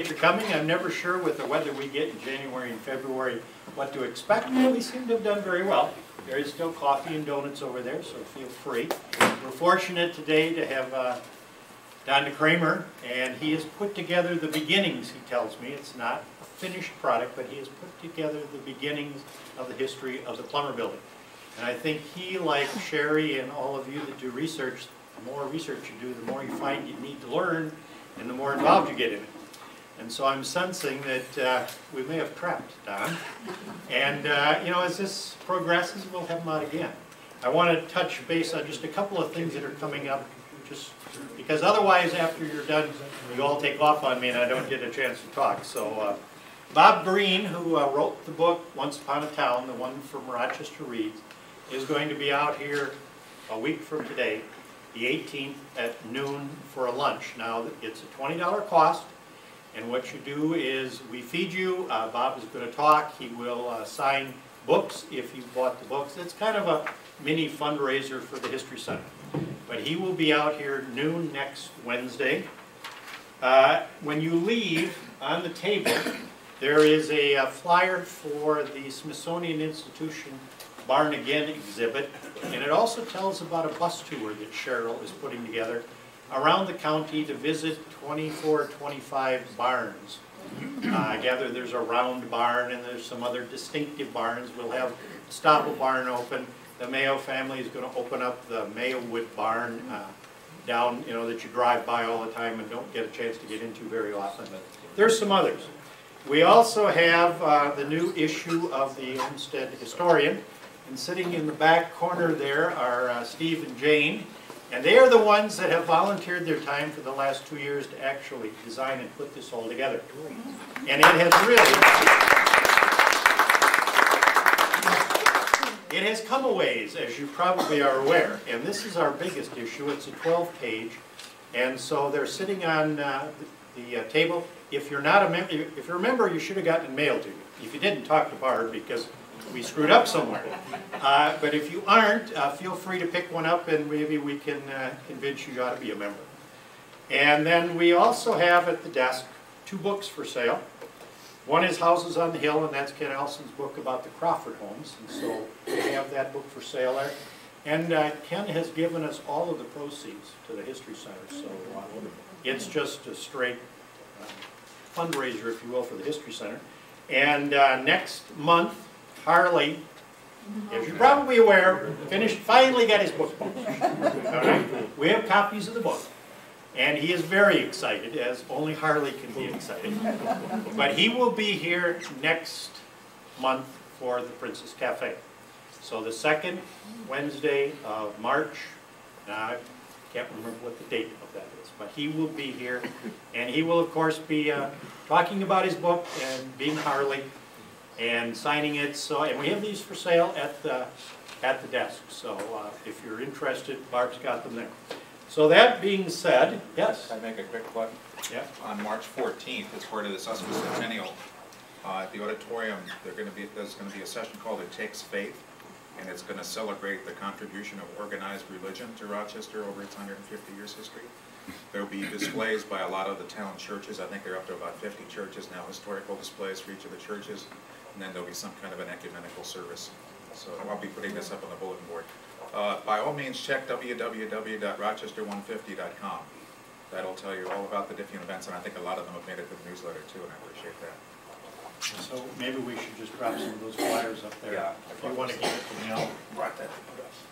appreciate your coming. I'm never sure with the weather we get in January and February what to expect. We seem to have done very well. There is still coffee and donuts over there, so feel free. We're fortunate today to have uh, Don DeCramer, and he has put together the beginnings, he tells me. It's not a finished product, but he has put together the beginnings of the history of the Plummer Building. And I think he, like Sherry and all of you that do research, the more research you do, the more you find you need to learn, and the more involved you get in it. And so I'm sensing that uh, we may have trapped Don. And, uh, you know, as this progresses, we'll have him out again. I want to touch base on just a couple of things that are coming up, just because otherwise, after you're done, you all take off on me and I don't get a chance to talk. So, uh, Bob Greene, who uh, wrote the book Once Upon a Town, the one from Rochester Reads, is going to be out here a week from today, the 18th at noon for a lunch. Now, it's a $20 cost. And what you do is we feed you. Uh, Bob is going to talk. He will uh, sign books if you bought the books. It's kind of a mini fundraiser for the History Center. But he will be out here noon next Wednesday. Uh, when you leave on the table, there is a, a flyer for the Smithsonian Institution Barn Again exhibit. And it also tells about a bus tour that Cheryl is putting together around the county to visit 24, 25 barns. Uh, I gather there's a round barn and there's some other distinctive barns. We'll have the Stoppel barn open. The Mayo family is going to open up the Mayowood barn uh, down, you know, that you drive by all the time and don't get a chance to get into very often. But there's some others. We also have uh, the new issue of the Homestead Historian. And sitting in the back corner there are uh, Steve and Jane. And they are the ones that have volunteered their time for the last two years to actually design and put this all together. And it has really, it has come a ways, as you probably are aware. And this is our biggest issue. It's a 12-page. And so they're sitting on uh, the, uh, table. If you're not a member, if you're a member, you should have gotten it mailed to you. If you didn't, talk to Barb because we screwed up somewhere. Uh, but if you aren't, uh, feel free to pick one up and maybe we can uh, convince you you ought to be a member. And then we also have at the desk two books for sale. One is Houses on the Hill, and that's Ken Elson's book about the Crawford homes. And so we have that book for sale there. And uh, Ken has given us all of the proceeds to the History Center. So uh, it's just a straight uh, fundraiser, if you will, for the History Center. And next month, Harley, as you're probably aware, finished, finally got his book published. We have copies of the book. And he is very excited, as only Harley can be excited. But he will be here next month for the Princess Cafe. So the second Wednesday of March, now I can't remember what the date of that is, but he will be here. And he will, of course, be uh, talking about his book and being Harley and signing it. So, and we have these for sale at the, at the desk. So uh, if you're interested, Barb's got them there. So that being said, yes? Can I make a quick plug? Yeah. On March 14th, as part of the Sesquicentennial, uh, at the auditorium, there's going to be, there's going to be a session called It Takes Faith, and it's going to celebrate the contribution of organized religion to Rochester over its 150 years history. There'll be displays by a lot of the town churches. I think they're up to about 50 churches now, historical displays for each of the churches. And then there'll be some kind of an ecumenical service. So I'll be putting this up on the bulletin board. Uh, by all means, check www.rochester150.com. That'll tell you all about the different events, and I think a lot of them have made it to the newsletter too, and I appreciate that. So maybe we should just drop some of those flyers up there. Yeah. If you want to give it to me, I'll,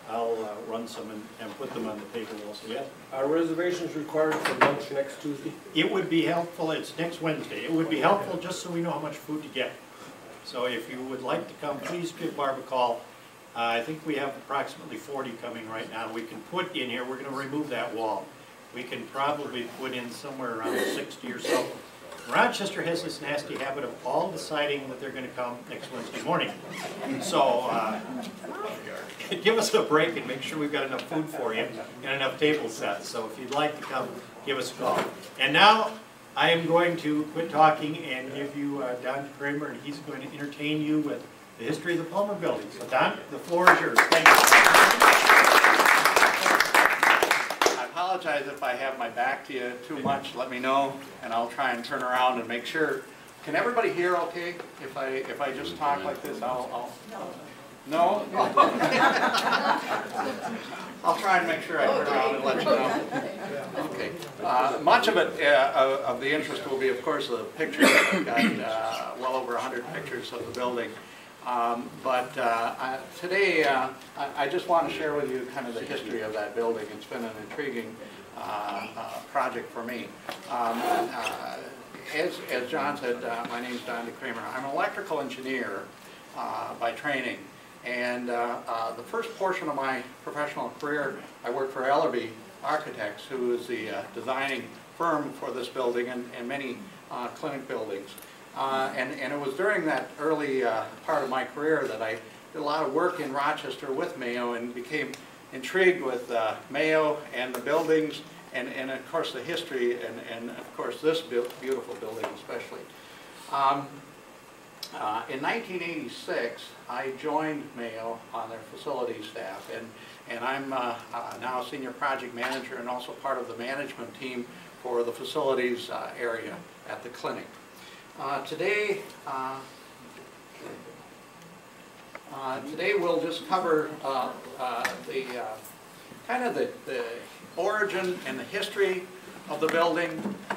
I'll uh, run some and, and put them on the table also, yes? Are reservations required for lunch next Tuesday? It would be helpful, it's next Wednesday, it would be helpful just so we know how much food to get. So if you would like to come, please give Barb a call. Uh, I think we have approximately 40 coming right now. We can put in here, we're going to remove that wall. We can probably put in somewhere around 60 or so. Rochester has this nasty habit of all deciding that they're going to come next Wednesday morning. So uh, give us a break and make sure we've got enough food for you and enough table sets. So if you'd like to come, give us a call. And now I am going to quit talking and give you uh, Don Kramer, and he's going to entertain you with the history of the Plummer Building. So Don, the floor is yours. Thank you. I apologize if I have my back to you too much, let me know, and I'll try and turn around and make sure. Can everybody hear okay? If I, if I just talk like this, I'll, I'll, no? I'll try and make sure I turn around and let you know. Okay. Uh, Much of it, uh, of of the interest will be, of course, the pictures. I've got uh, well over 100 pictures of the building. Um, But uh, I- today, uh, I I just want to share with you kind of the history of that building. It's been an intriguing uh, uh, project for me. Um, uh, As as John said, uh, my is Don DeCramer. I'm an electrical engineer uh, by training. And uh, uh, the first portion of my professional career, I worked for Ellerbe Architects, who is the uh, designing firm for this building and and many uh, clinic buildings. Uh, And and it was during that early uh, part of my career that I did a lot of work in Rochester with Mayo and became intrigued with Mayo and the buildings and and of course the history and and of course this beautiful building especially. Um, uh, In 1986, I joined Mayo on their facilities staff, and, and I'm uh, uh, now a senior project manager and also part of the management team for the facilities uh, area at the clinic. Uh, Today, today we'll just cover the, kind of the the origin and the history of the building,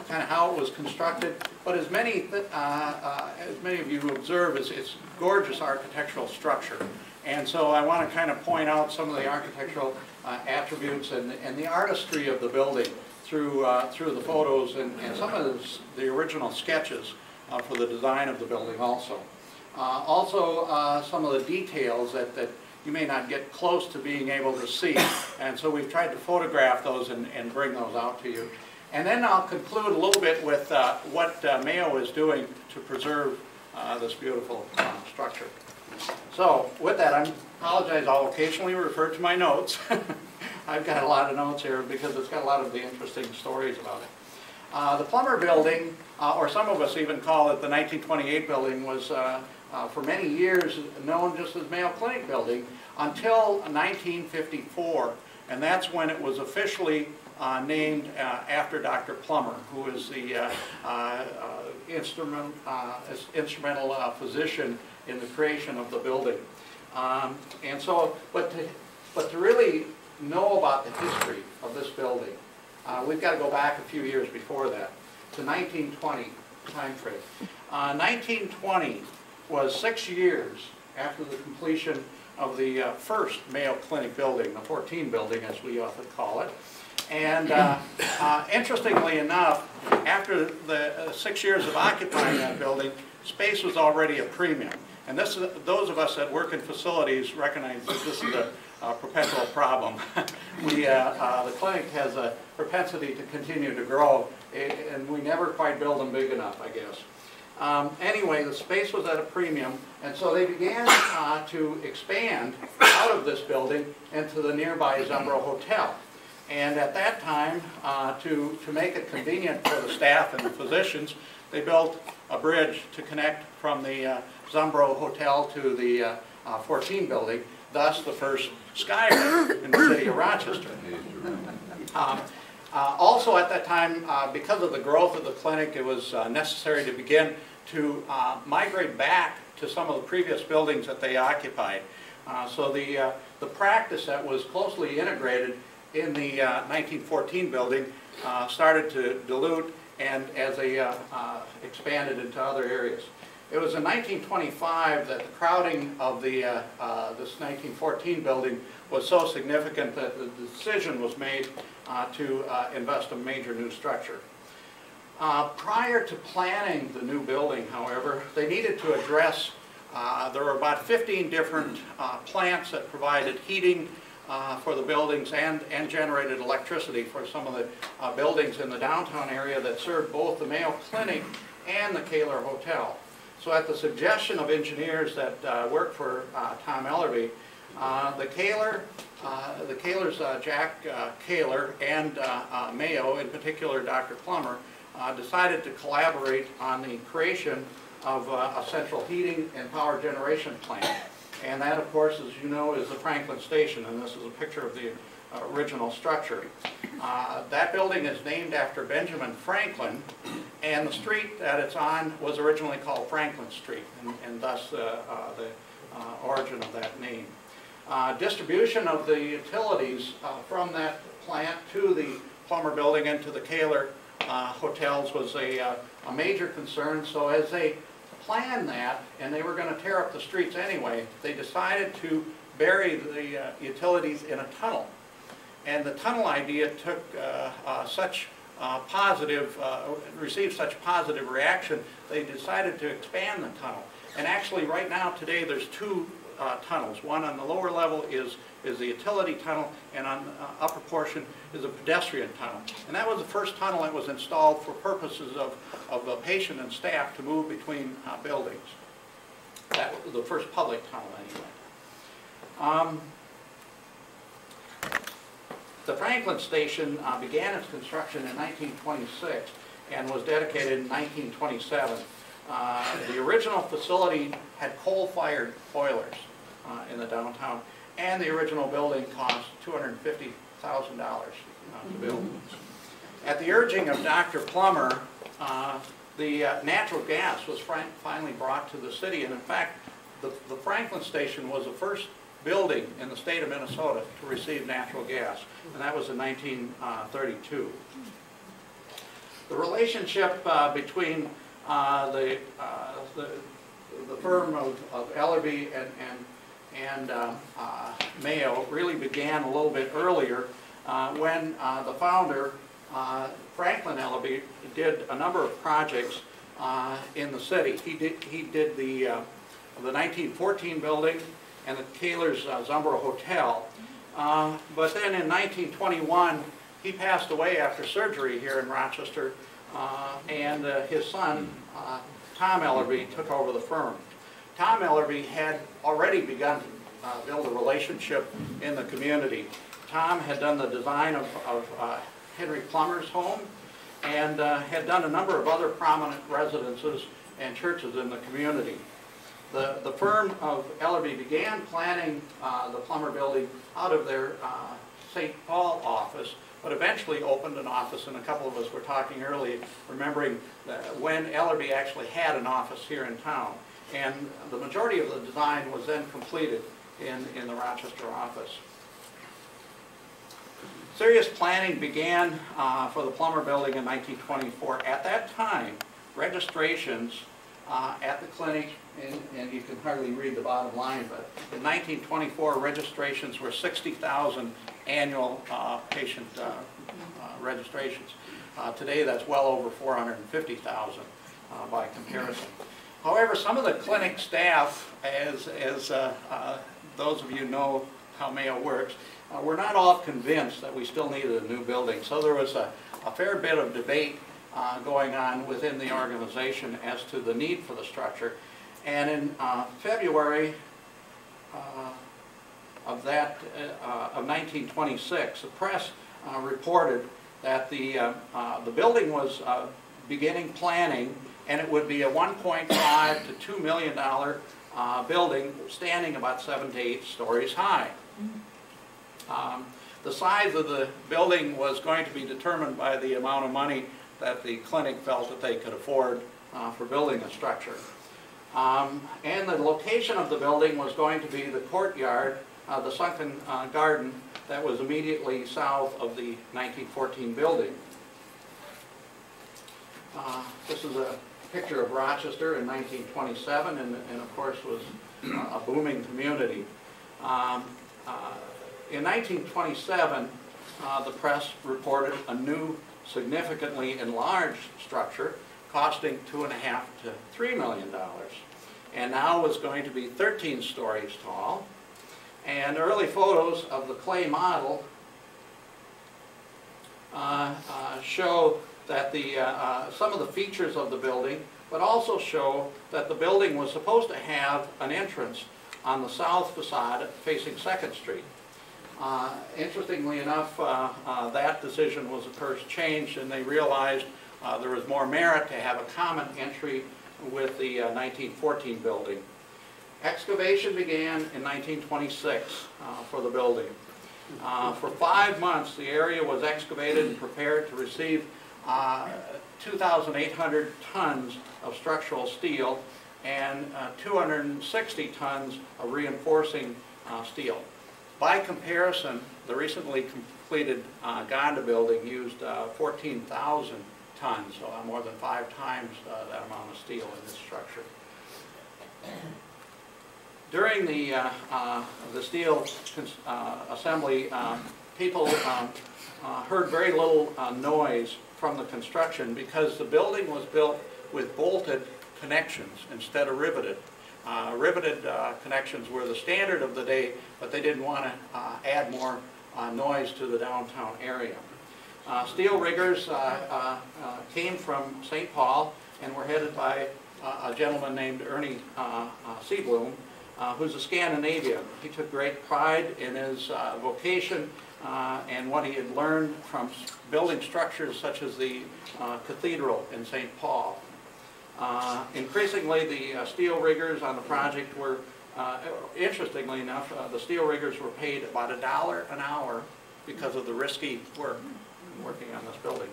kind of how it was constructed, but as many, uh, uh, as many of you observe, it's, it's gorgeous architectural structure. And so I want to kind of point out some of the architectural uh, attributes and, and the artistry of the building through, uh, through the photos and, and some of the the original sketches uh, for the design of the building also. Uh, Also, some of the details that, that you may not get close to being able to see. And so we've tried to photograph those and, and bring those out to you. And then I'll conclude a little bit with uh, what uh, Mayo is doing to preserve uh, this beautiful uh, structure. So with that, I apologize, I'll occasionally refer to my notes. I've got a lot of notes here because it's got a lot of the interesting stories about it. Uh, The Plummer Building, uh, or some of us even call it the 1928 building, was uh, for many years known just as Mayo Clinic Building until 1954. And that's when it was officially uh, named uh, after Dr. Plummer, who is the uh, uh, instrument, uh, instrumental physician in the creation of the building. Um, And so, but to, but to really know about the history of this building, we've got to go back a few years before that, to 1920 timeframe. Uh, 1920 was six years after the completion of the uh, first Mayo Clinic building, the 14 building as we often call it. And uh, uh, interestingly enough, after the uh, six years of occupying that building, space was already a premium. And this, is- those of us that work in facilities recognize that this is a a perpetual problem. We, uh, uh, the clinic has a propensity to continue to grow, and we never quite build them big enough, I guess. Um, Anyway, the space was at a premium, and so they began uh, to expand out of this building into the nearby Zumbro Hotel. And at that time, uh, to, to make it convenient for the staff and the physicians, they built a bridge to connect from the uh, Zumbro Hotel to the uh, uh, 14 building, thus the first Skyway in the city of Rochester. Um, uh, Also at that time, uh, because of the growth of the clinic, it was necessary to begin to migrate back to some of the previous buildings that they occupied. So the, the practice that was closely integrated in the uh, 1914 building uh, started to dilute and as they uh, uh, expanded into other areas. It was in 1925 that the crowding of the, uh, uh, this 1914 building was so significant that the decision was made uh, to uh, invest a major new structure. Uh, Prior to planning the new building, however, they needed to address, uh, there were about 15 different uh, plants that provided heating uh, for the buildings and, and generated electricity for some of the uh, buildings in the downtown area that served both the Mayo Clinic and the Kahler Hotel. So at the suggestion of engineers that uh, worked for uh, Tom Ellerbe, uh, the Kahler, uh, the Kahlers, Jack Kahler and Mayo, in particular Dr. Plummer, decided to collaborate on the creation of a central heating and power generation plant. And that, of course, as you know, is the Franklin Station, and this is a picture of the uh, original structure. Uh, That building is named after Benjamin Franklin, and the street that it's on was originally called Franklin Street, and- and thus uh, uh, the uh, origin of that name. Uh, Distribution of the utilities from that plant to the Plummer Building and to the Kahler hotels was a, a major concern, so as they planned that, and they were gonna tear up the streets anyway, they decided to bury the uh, utilities in a tunnel. And the tunnel idea took uh, uh, such uh, positive, uh, received such positive reaction, they decided to expand the tunnel. And actually, right now, today, there's two uh, tunnels. One on the lower level is, is the utility tunnel, and on the uh, upper portion is a pedestrian tunnel. And that was the first tunnel that was installed for purposes of, of the patient and staff to move between uh, buildings. That was the first public tunnel, anyway. Um, the Franklin Station uh, began its construction in 1926 and was dedicated in 1927. Uh, The original facility had coal-fired boilers uh, in the downtown, and the original building cost $250,000 uh, to build. At the urging of Dr. Plummer, uh, the uh, natural gas was finally brought to the city, and in fact, the the Franklin Station was the first building in the state of Minnesota to receive natural gas, and that was in 1932. The relationship uh, between uh, the, uh, the the firm of of Ellerbe and, and, and um, uh, Mayo really began a little bit earlier uh, when uh, the founder, uh, Franklin Ellerbe, did a number of projects uh, in the city. He did, he did the, uh, the 1914 building and the Taylor's uh, Zumbro Hotel. Uh, But then in 1921, he passed away after surgery here in Rochester, uh, and uh, his son, uh, Tom Ellerbe, took over the firm. Tom Ellerbe had already begun to uh, build a relationship in the community. Tom had done the design of of, uh, Henry Plummer's home, and uh, had done a number of other prominent residences and churches in the community. The, the firm of Ellerbe began planning uh, the Plummer Building out of their uh, St. Paul office, but eventually opened an office, and a couple of us were talking earlier, remembering when Ellerbe actually had an office here in town. And the majority of the design was then completed in, in the Rochester office. Serious planning began uh, for the Plummer Building in 1924. At that time, registrations uh, at the clinic, and and you can hardly read the bottom line, but in 1924, registrations were 60,000 annual uh, patient uh, uh, registrations. Uh, Today, that's well over 450,000 uh, by comparison. However, some of the clinic staff, as, as uh, uh, those of you know how Mayo works, uh, were not all convinced that we still needed a new building. So there was a, a fair bit of debate uh, going on within the organization as to the need for the structure. And in uh, February uh, of that, of 1926, the press reported that the, the building was beginning planning, and it would be a 1.5 to 2 million dollar uh, building, standing about seven to eight stories high. Um, The size of the building was going to be determined by the amount of money that the clinic felt that they could afford uh, for building a structure. Um, And the location of the building was going to be the courtyard, uh, the sunken uh, garden that was immediately south of the 1914 building. Uh, This is a picture of Rochester in 1927, and and of course was a booming community. Um, uh, In 1927, uh, the press reported a new significantly enlarged structure costing two and a half to three million dollars. And now was going to be 13 stories tall. And early photos of the clay model uh, uh, show that the, uh, uh, some of the features of the building, but also show that the building was supposed to have an entrance on the south facade facing Second Street. Uh, Interestingly enough, uh, uh, that decision was of course changed and they realized uh, there was more merit to have a common entry with the uh, 1914 building. Excavation began in 1926 uh, for the building. For five months, the area was excavated and prepared to receive uh, 2,800 tons of structural steel and uh, 260 tons of reinforcing uh, steel. By comparison, the recently completed uh, Gonda building used uh, 14,000 tons, so uh, more than five times that amount of steel in this structure. During the, the steel assembly, people um, heard very little noise from the construction because the building was built with bolted connections instead of riveted. Uh, Riveted uh, connections were the standard of the day, but they didn't want to add more uh, noise to the downtown area. Uh, Steel riggers uh, uh, uh, came from St. Paul and were headed by uh, a gentleman named Ernie uh, uh, uh, who's a Scandinavian. He took great pride in his uh, vocation uh, and what he had learned from building structures such as the uh, cathedral in St. Paul. Uh, Increasingly, the uh, steel riggers on the project were, uh, interestingly enough, uh, the steel riggers were paid about a dollar an hour because of the risky work, working on this building.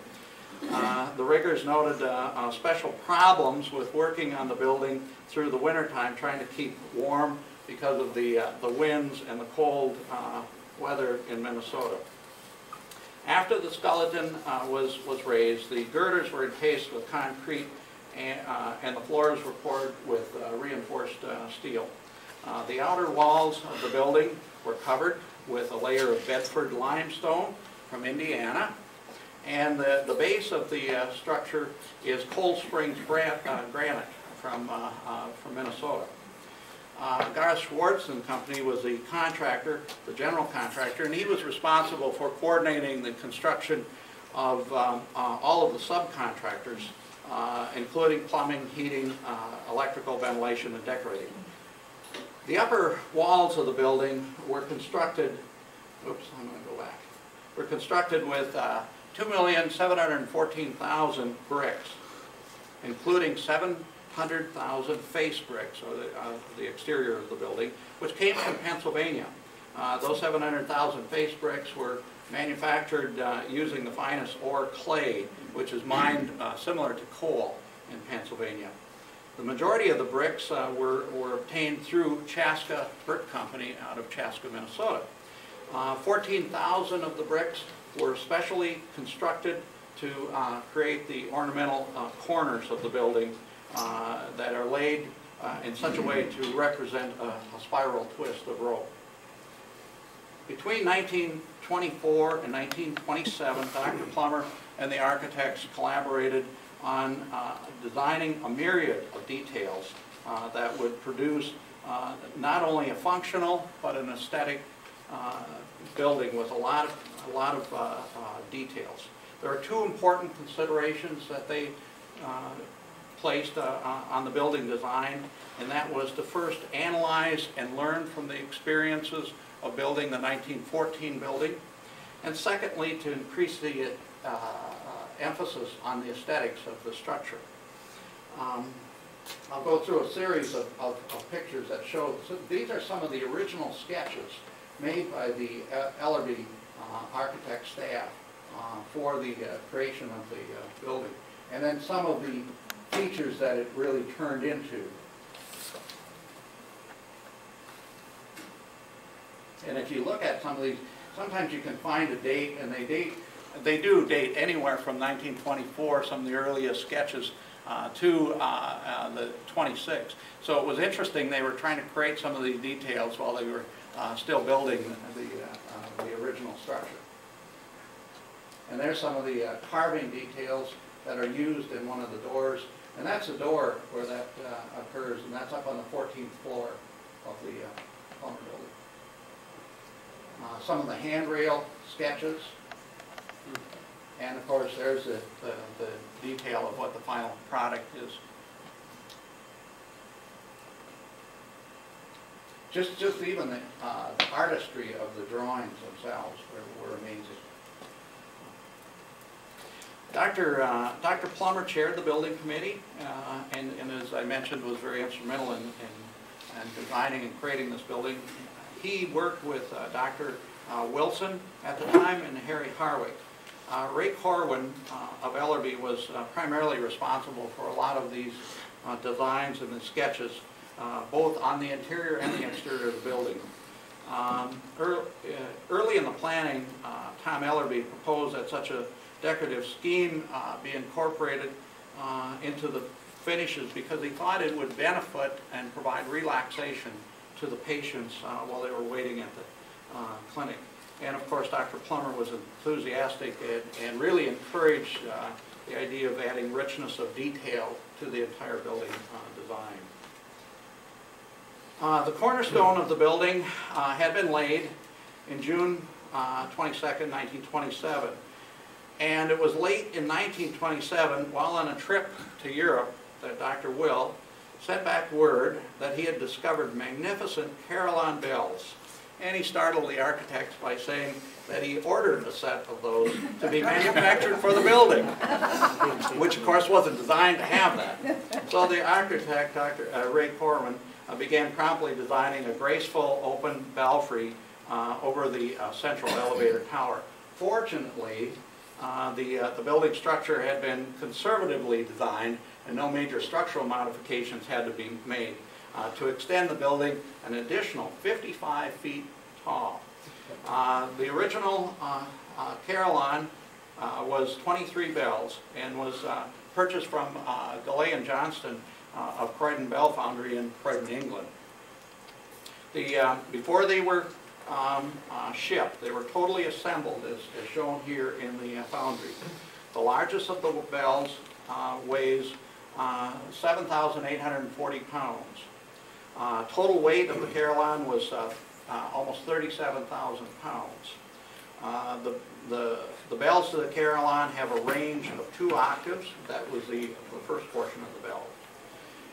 Uh, The riggers noted uh, uh, special problems with working on the building through the wintertime, trying to keep warm because of the, the winds and the cold weather in Minnesota. After the skeleton uh, was, was raised, the girders were encased with concrete and, uh, and the floors were poured with uh, reinforced uh, steel. Uh, The outer walls of the building were covered with a layer of Bedford limestone from Indiana. And the, the base of the uh, structure is Cold Springs gran- granite from, from Minnesota. Uh, Garth Schwartz and Company was the contractor, the general contractor, and he was responsible for coordinating the construction of um, uh, all of the subcontractors, uh, including plumbing, heating, uh, electrical, ventilation, and decorating. The upper walls of the building were constructed, oops, I'm going to go back, were constructed with uh, 2,714,000 bricks, including 700,000 face bricks, or the, the exterior of the building, which came from Pennsylvania. Uh, Those 700,000 face bricks were manufactured uh, using the finest ore clay, which is mined uh, similar to coal in Pennsylvania. The majority of the bricks uh, were were obtained through Chaska Brick Company out of Chaska, Minnesota. Uh, 14,000 of the bricks were specially constructed to create the ornamental corners of the building that are laid uh, in such a way to represent a a spiral twist of rope. Between 1924 and 1927, Dr. Plummer and the architects collaborated on uh, designing a myriad of details uh, that would produce uh, not only a functional, but an aesthetic uh, building with a lot of, a lot of uh, uh, details. There are two important considerations that they uh, placed uh, on the building design, and that was to first analyze and learn from the experiences of building the 1914 building, and secondly, to increase the uh, uh, emphasis on the aesthetics of the structure. Um, I'll go through a series of, of, of pictures that show, so these are some of the original sketches made by the Ellerbe uh, architect staff uh, for the uh, creation of the uh, building. And then some of the features that it really turned into. And if you look at some of these, sometimes you can find a date, and they date, they do date anywhere from 1924, some of the earliest sketches, uh, to uh, uh, the 26. So it was interesting, they were trying to create some of these details while they were uh, still building the, uh, uh, the original structure. And there's some of the carving details that are used in one of the doors, and that's the door where that uh, occurs, and that's up on the 14th floor of the uh, building. Uh, Some of the handrail sketches, and of course, there's the, the the detail of what the final product is. Just, just even the uh, artistry of the drawings themselves were were amazing. Dr. uh, Dr. Plummer chaired the building committee, uh, and, and as I mentioned, was very instrumental in, in, in designing and creating this building. He worked with uh, Dr. uh, Wilson at the time and Harry Harwick. Uh, Ray Corwin uh, of Ellerbe was primarily responsible for a lot of these designs and the sketches, both on the interior and the exterior of the building. Um, ear- uh, Early in the planning, Tom Ellerbe proposed that such a decorative scheme uh, be incorporated uh, into the finishes because he thought it would benefit and provide relaxation to the patients uh, while they were waiting at the uh, clinic. And of course, Dr. Plummer was enthusiastic and- and really encouraged uh, the idea of adding richness of detail to the entire building uh, design. The cornerstone of the building had been laid in June uh, 22nd, 1927. And it was late in 1927, while on a trip to Europe, that Dr. Will sent back word that he had discovered magnificent Carillon bells. And he startled the architects by saying that he ordered a set of those to be manufactured for the building, which of course wasn't designed to have that. So the architect, Dr. uh, Ray Corwin, uh, began promptly designing a graceful open belfry uh, over the uh, central elevator tower. Fortunately, uh, the, uh, the building structure had been conservatively designed and no major structural modifications had to be made uh, to extend the building an additional 55 feet tall. Uh, The original uh, Carillon was 23 bells and was purchased from uh, Gillett and Johnston of Croydon Bell Foundry in Croydon, England. The, before they were um, shipped, they were totally assembled as as shown here in the uh, foundry. The largest of the bells uh, weighs uh, 7,840 pounds. Uh, Total weight of the Carillon was uh, almost 37,000 pounds. The the the bells of the Carillon have a range of two octaves. That was the the first portion of the bell.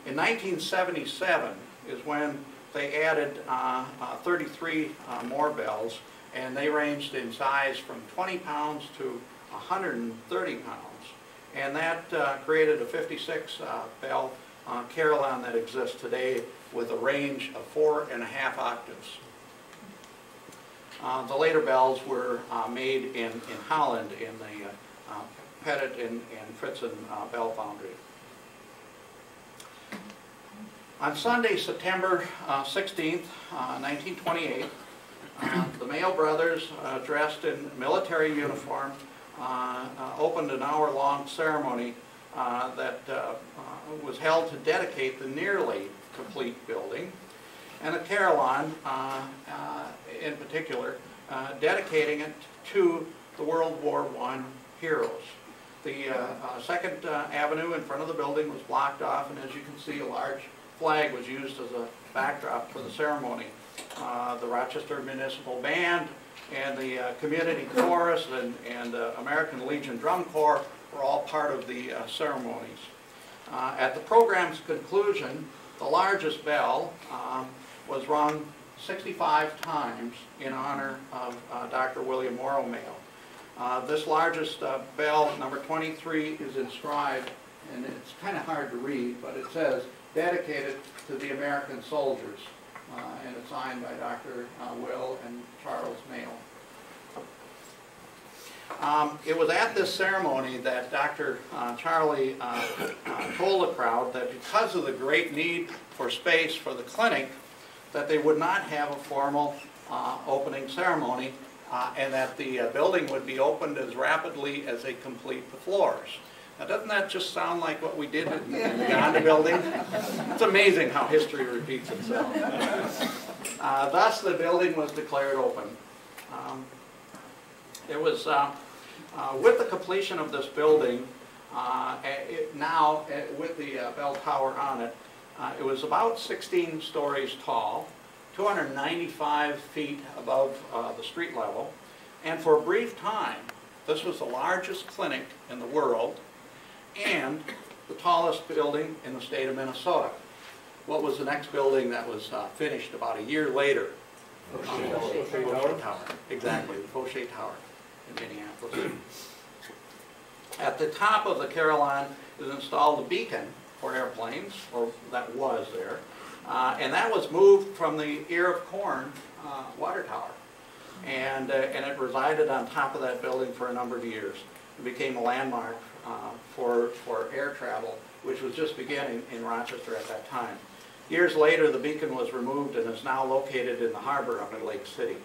In 1977 is when they added uh, uh, 33 uh, more bells, and they ranged in size from 20 pounds to 130 pounds. And that created a 56 uh, bell carillon that exists today with a range of four and a half octaves. Uh, The later bells were uh, made in in Holland in the uh, Petit and and Fritsen Bell Foundry. On Sunday, September uh, 16th, uh, 1928, uh, the Mayo brothers, uh, dressed in military uniform, uh, uh, opened an hour-long ceremony that was held to dedicate the nearly complete building, and the Carillon, in particular, dedicating it to the World War I heroes. The Second Avenue in front of the building was blocked off, and as you can see, a large flag was used as a backdrop for the ceremony. Uh, The Rochester Municipal Band and the uh, Community Chorus and and uh, American Legion Drum Corps were all part of the uh, ceremonies. Uh, At the program's conclusion, the largest bell um, was rung 65 times in honor of uh, Dr. William Morrow. Uh, This largest bell, number 23, is inscribed, and it's kind of hard to read, but it says, "Dedicated to the American soldiers," uh, and it's signed by Dr. uh, Will and Charles Mayo. Um, It was at this ceremony that Dr. uh, Charlie uh, uh, told the crowd that because of the great need for space for the clinic, that they would not have a formal uh, opening ceremony, and that the building would be opened as rapidly as they complete the floors. Now, doesn't that just sound like what we did in in the Gonda building? It's amazing how history repeats itself. Uh, Thus, the building was declared open. Um, It was, uh, uh, with the completion of this building, uh, it now, eh, with the uh, bell tower on it, uh, it was about 16 stories tall, 295 feet above uh, the street level, and for a brief time, this was the largest clinic in the world and the tallest building in the state of Minnesota. What was the next building that was uh, finished about a year later? Foshay Tower? Tower, exactly, the Foshay Tower in Minneapolis. At the top of the Carillon is installed a beacon for airplanes, or that was there. Uh, And that was moved from the Ear of Corn uh, water tower. And, uh, and it resided on top of that building for a number of years. It became a landmark uh, for, for air travel, which was just beginning in Rochester at that time. Years later, the beacon was removed and is now located in the harbor under Lake City.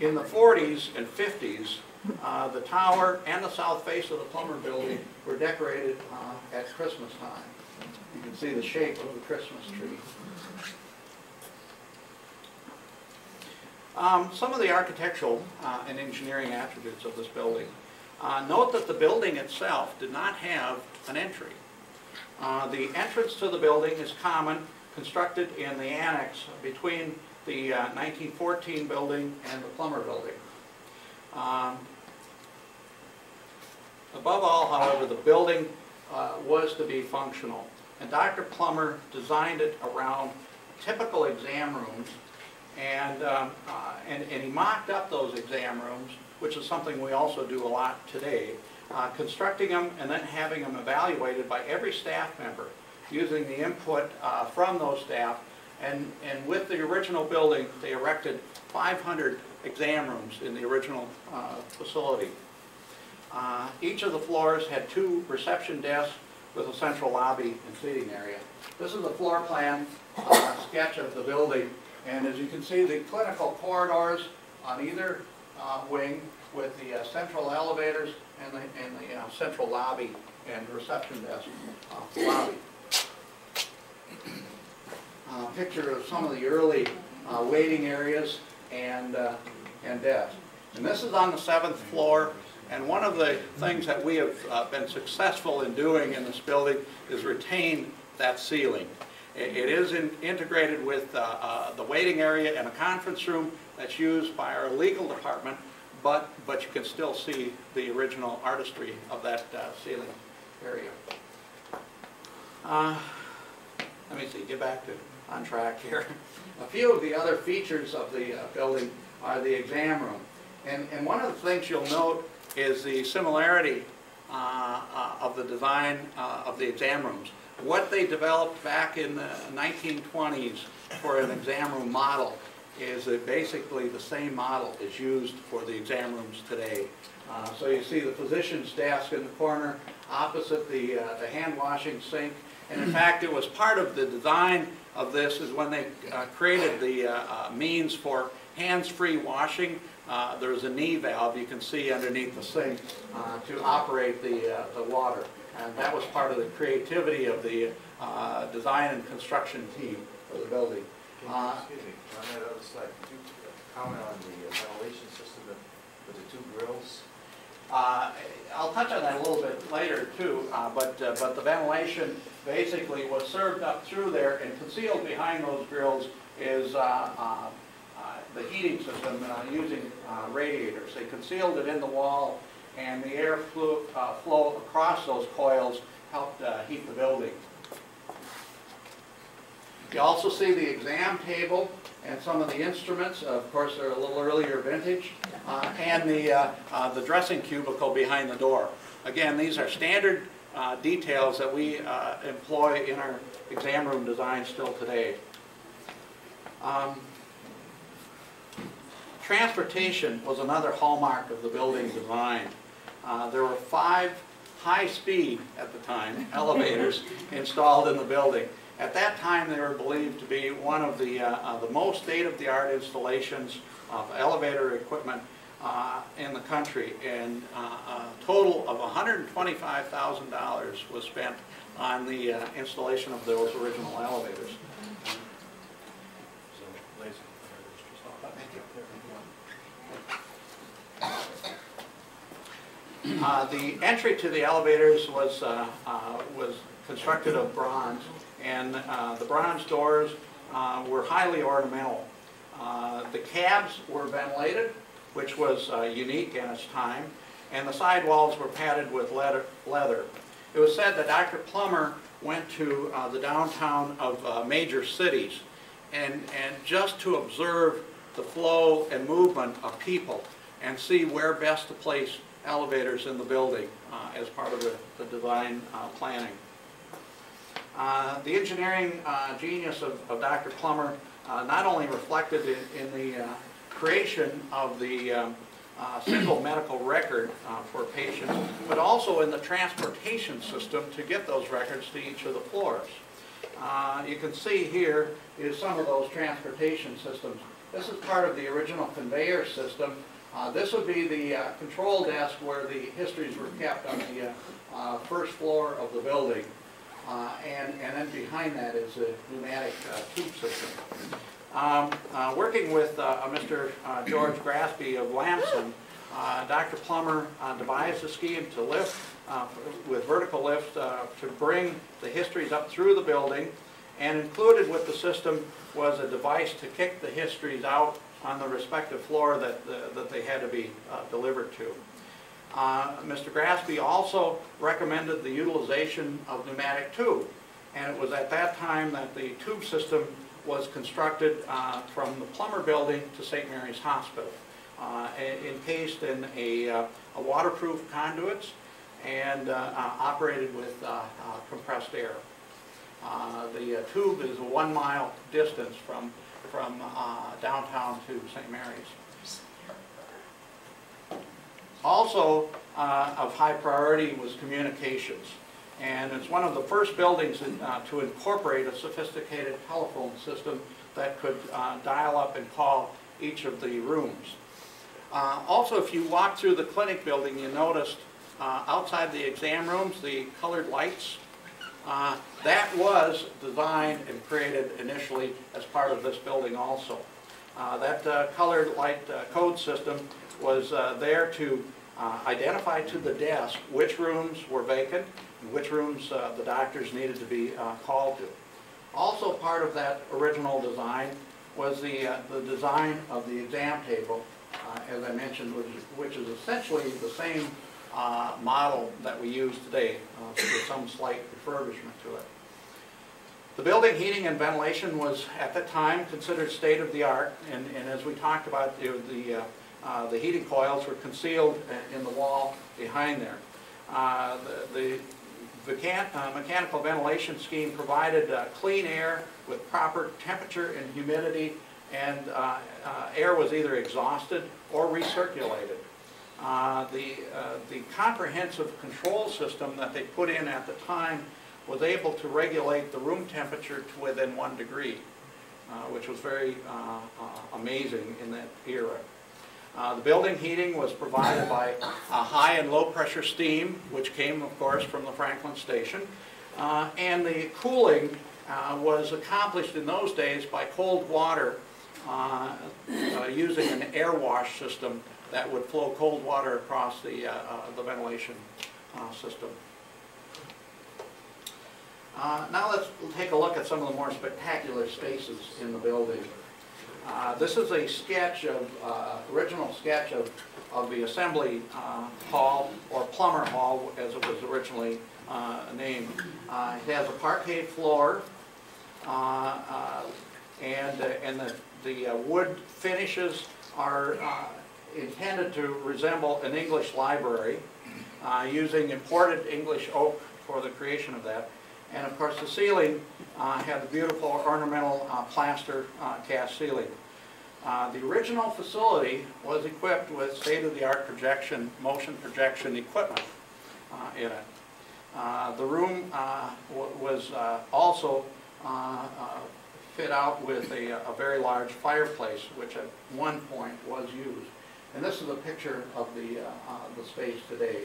In the 40s and 50s, uh, the tower and the south face of the Plummer Building were decorated uh, at Christmas time. You can see the shape of the Christmas tree. Um, Some of the architectural uh, and engineering attributes of this building. Uh, Note that the building itself did not have an entry. Uh, The entrance to the building is common, constructed in the annex between the uh, 1914 building and the Plummer Building. Um, Above all, however, the building uh, was to be functional. And Dr. Plummer designed it around typical exam rooms. And, um, uh, and and he mocked up those exam rooms, which is something we also do a lot today, uh, constructing them and then having them evaluated by every staff member, using the input uh, from those staff. And, and with the original building, they erected 500 exam rooms in the original uh, facility. Uh, Each of the floors had two reception desks with a central lobby and seating area. This is a floor plan uh, sketch of the building, and as you can see, the clinical corridors on either uh, wing with the uh, central elevators and the, and the uh, central lobby and reception desk uh, lobby. Uh, Picture of some of the early uh, waiting areas and, and desks. And this is on the seventh floor, and one of the things that we have been successful in doing in this building is retain that ceiling. I- It is in- integrated with uh, uh, the waiting area and a conference room that's used by our legal department, but, but you can still see the original artistry of that uh, ceiling area. Let me see, get back to, on track here. A few of the other features of the uh, building are the exam room. And, and one of the things you'll note is the similarity uh, uh, of the design of the exam rooms. What they developed back in the 1920s for an exam room model is that basically the same model is used for the exam rooms today. Uh, So you see the physician's desk in the corner, opposite the, uh, the hand washing sink. And in fact, it was part of the design of this is when they uh, created the uh, uh, means for hands-free washing. Uh, There's a knee valve you can see underneath the sink to operate the, the water. And that was part of the creativity of the uh, design and construction team for the building. Can Uh, excuse me, on that other slide, could you comment on the uh, ventilation system with the two grills? Uh, I'll touch on that a little bit later too, uh, but, uh, but the ventilation basically was served up through there and concealed behind those grills is uh, uh, uh, the heating system uh, using uh, radiators. They concealed it in the wall and the air flew, uh, flow across those coils helped uh, heat the building. You also see the exam table and some of the instruments, of course, they're a little earlier vintage, uh, and the, uh, uh, the dressing cubicle behind the door. Again, these are standard uh, details that we employ in our exam room design still today. Um, Transportation was another hallmark of the building design. Uh, There were five high-speed, at the time, elevators installed in the building. At that time, they were believed to be one of the, uh, uh, the most state-of-the-art installations of elevator equipment uh, in the country. And uh, a total of $125,000 was spent on the uh, installation of those original elevators. So, laser. Uh, The entry to the elevators was, uh, uh, was constructed of bronze, and uh, the bronze doors uh, were highly ornamental. Uh, The cabs were ventilated, which was uh, unique in its time, and the sidewalls were padded with leather. leather. It was said that Dr. Plummer went to uh, the downtown of uh, major cities, and, and just to observe the flow and movement of people and see where best to place elevators in the building uh, as part of the the uh, planning. Uh, The engineering uh, genius of of Dr. Plummer uh, not only reflected in in the creation of the um, single medical record for patients, but also in the transportation system to get those records to each of the floors. You can see here is some of those transportation systems. This is part of the original conveyor system. Uh, This would be the uh, control desk where the histories were kept on the uh, uh, first floor of the building. Uh, And, and then behind that is a pneumatic uh, tube system. Um, Working with Mr. George Graspy of Lamson, Dr. Plummer devised a scheme to lift, with vertical lift, uh, to bring the histories up through the building, and included with the system was a device to kick the histories out on the respective floor that, uh, that they had to be uh, delivered to. Uh, Mr. Grasby also recommended the utilization of pneumatic tube. And it was at that time that the tube system was constructed uh, from the Plummer Building to St. Mary's Hospital, uh, encased in a uh, a waterproof conduits and operated with compressed air. The tube is a one-mile distance from, from uh, downtown to St. Mary's. Also uh, of high priority was communications. And it's one of the first buildings in, uh, to incorporate a sophisticated telephone system that could uh, dial up and call each of the rooms. Uh, Also, if you walk through the clinic building, you noticed uh, outside the exam rooms, the colored lights. That was designed and created initially as part of this building also. Uh, That uh, colored light uh, code system was uh, there to uh, identify to the desk which rooms were vacant and which rooms uh, the doctors needed to be called to. Also part of that original design was the, the design of the exam table, as I mentioned, which, which is essentially the same model that we use today, with some slight refurbishment to it. The building heating and ventilation was, at the time, considered state-of-the-art, and, and as we talked about, the, the, uh, uh, the heating coils were concealed in the wall behind there. Uh, The, the mechan- uh, mechanical ventilation scheme provided uh, clean air with proper temperature and humidity, and uh, air was either exhausted or recirculated. The, the comprehensive control system that they put in at the time was able to regulate the room temperature to within one degree, uh, which was very uh, uh, amazing in that era. Uh, The building heating was provided by high and low pressure steam, which came, of course, from the Franklin Station. Uh, And the cooling was accomplished in those days by cold water using an air wash system that would flow cold water across the, the ventilation system. Uh, Now let's take a look at some of the more spectacular spaces in the building. Uh, This is a sketch of, uh, original sketch of, of the Assembly uh, Hall, or Plummer Hall, as it was originally uh, named. Uh, It has a parquet floor, and, and the, the wood finishes are intended to resemble an English library, using imported English oak for the creation of that. And of course, the ceiling uh, had the beautiful ornamental uh, plaster uh, cast ceiling. Uh, The original facility was equipped with state-of-the-art projection, motion projection equipment uh, in it. The room wa- was also fit out with a a very large fireplace, which at one point was used. And this is a picture of the, uh, the space today.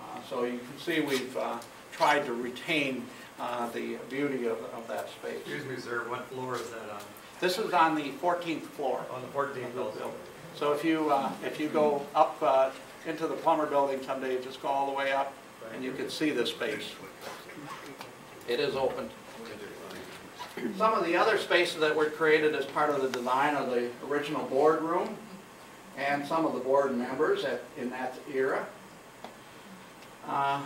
Uh, So you can see we've uh, tried to retain uh, the beauty of, of that space. Excuse me, sir, what floor is that on? This is on the 14th floor. On the fourteenth also? So if you, uh, if you go up uh, into the Plummer Building someday, just go all the way up, and you can see this space. It is open. Some of the other spaces that were created as part of the design of the original boardroom, and some of the board members at, in that era. Uh,